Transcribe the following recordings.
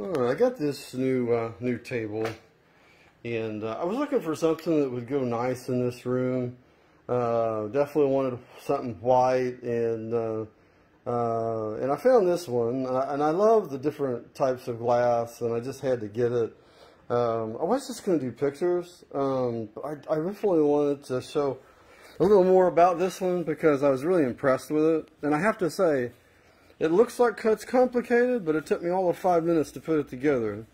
Alright, I got this new uh, new table, and uh, I was looking for something that would go nice in this room. Uh, definitely wanted something white, and uh, uh, and I found this one, and I, and I love the different types of glass, and I just had to get it. Um, I was just going to do pictures. Um, I, I definitely wanted to show a little more about this one because I was really impressed with it, and I have to say. It looks like it's complicated, but it took me all of five minutes to put it together.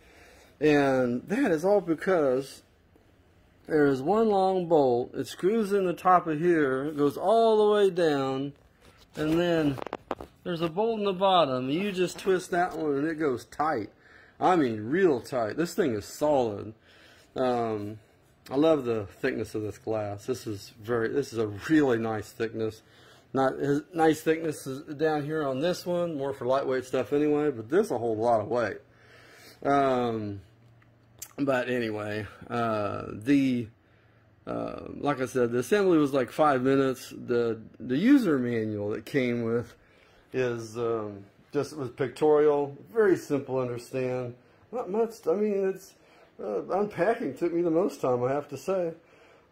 And that is all because there is one long bolt. It screws in the top of here, goes all the way down, and then there's a bolt in the bottom. You just twist that one and it goes tight. I mean, real tight. This thing is solid. Um, I love the thickness of this glass. This is very, this is a really nice thickness. Not as nice thickness is down here on this one, more for lightweight stuff anyway, but this will hold a whole lot of weight. Um, but anyway, uh, the uh, like I said, the assembly was like five minutes. The the user manual that came with is um, just was pictorial, very simple to understand. Not much. I mean, it's uh, unpacking took me the most time, I have to say.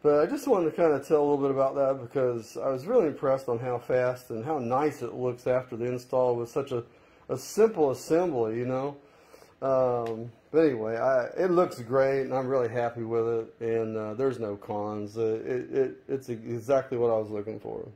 But I just wanted to kind of tell a little bit about that because I was really impressed on how fast and how nice it looks after the install with such a, a simple assembly, you know. Um, but anyway, I, it looks great and I'm really happy with it and uh, there's no cons. It, it, it's exactly what I was looking for.